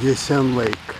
Gesen Lake.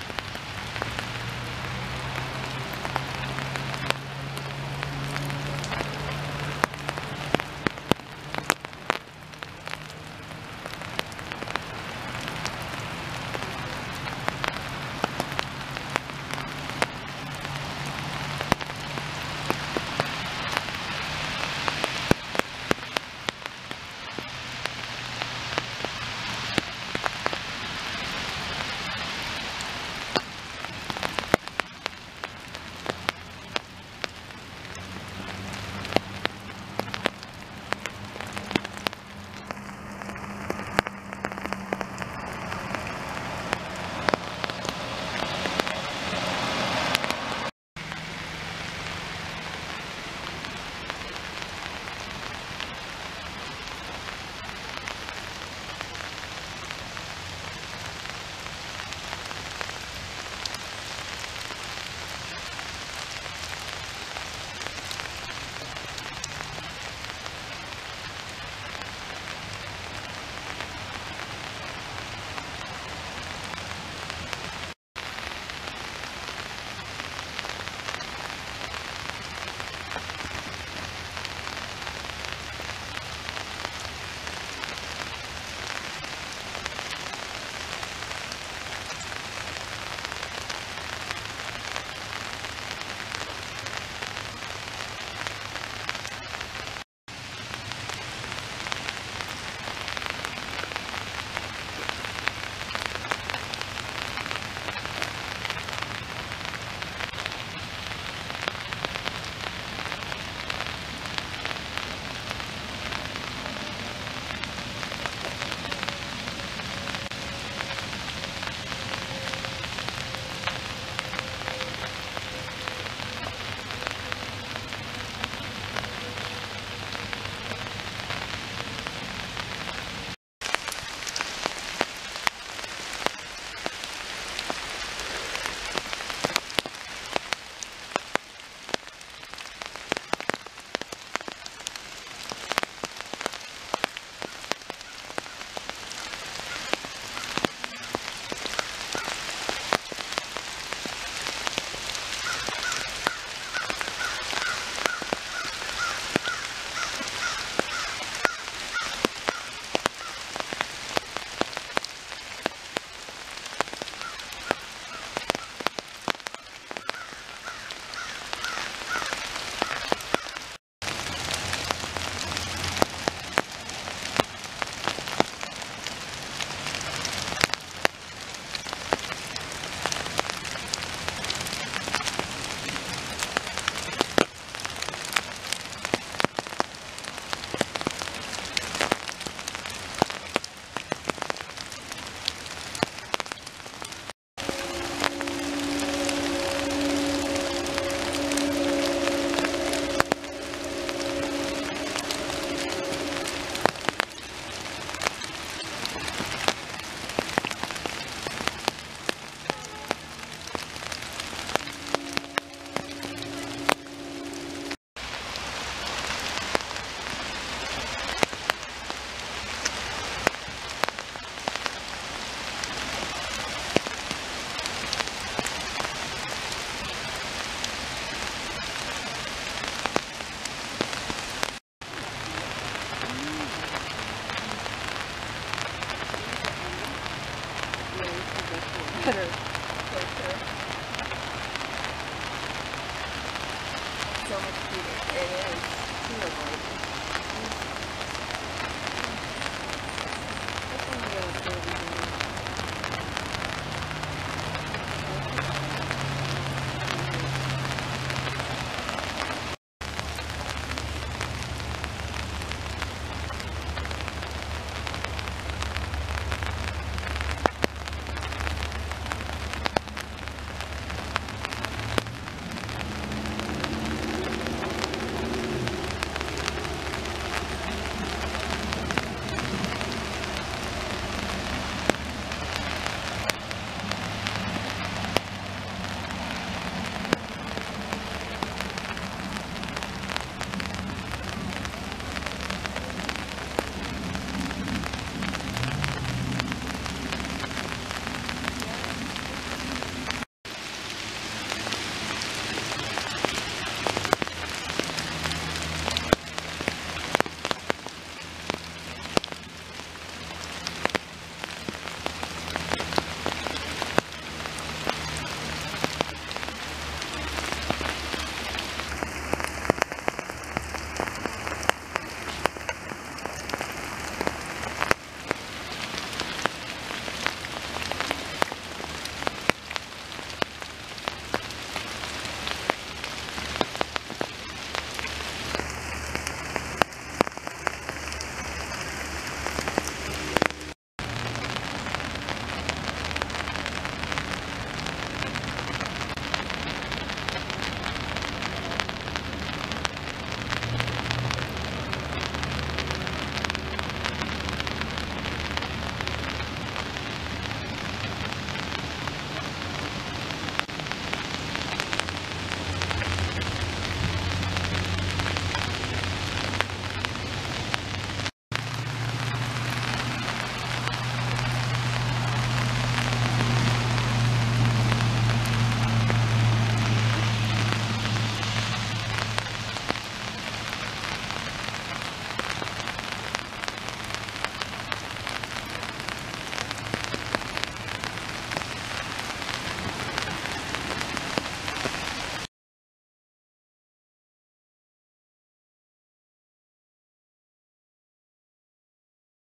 Better